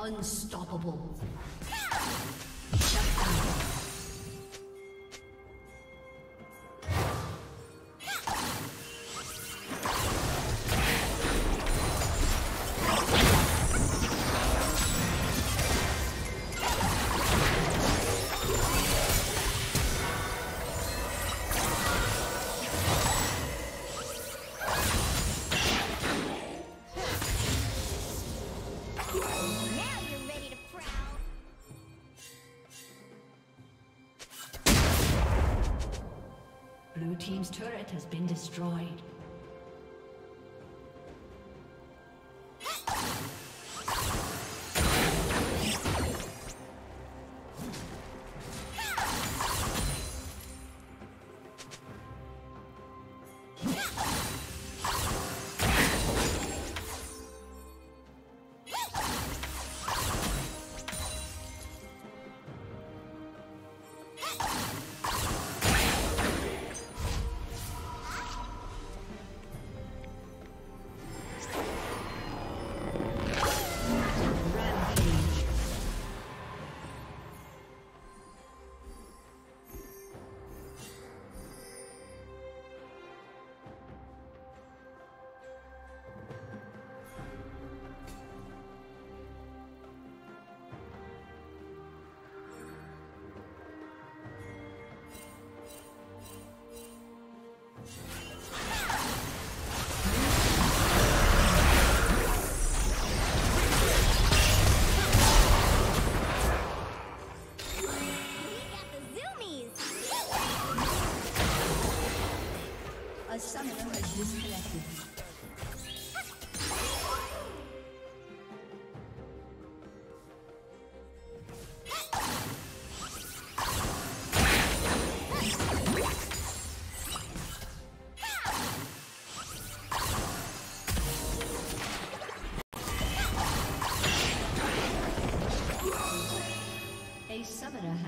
Unstoppable.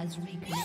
Has reconnected.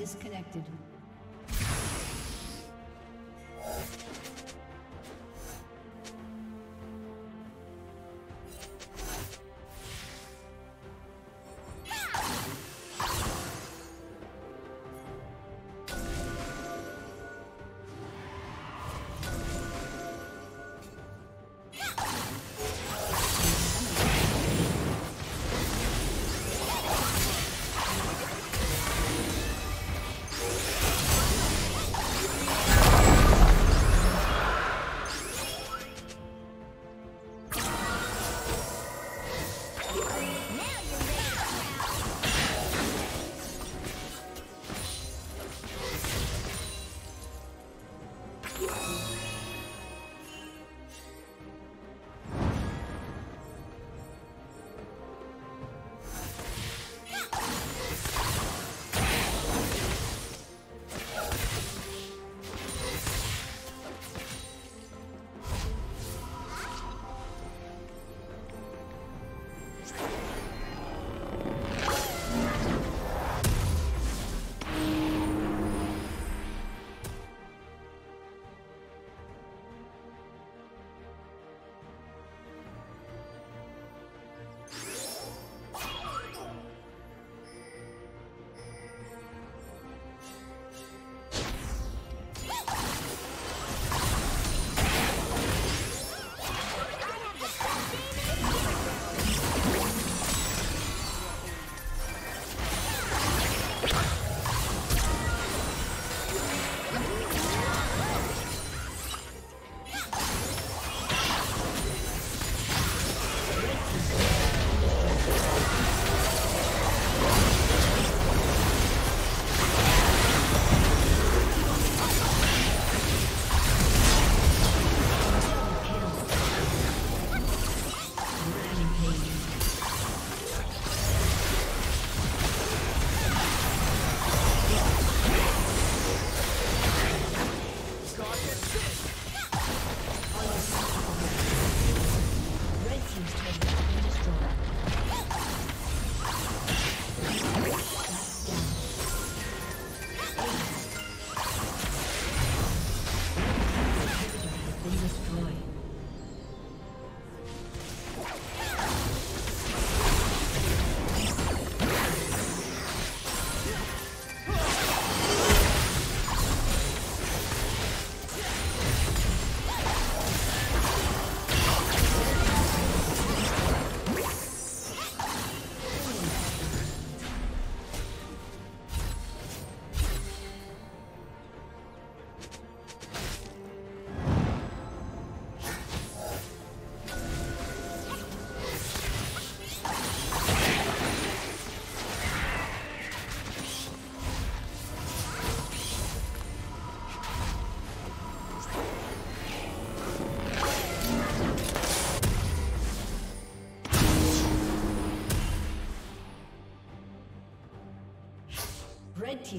Disconnected.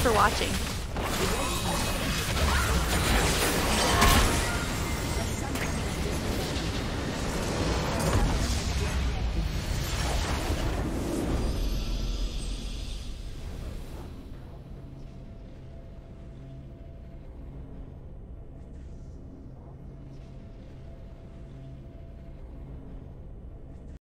For watching.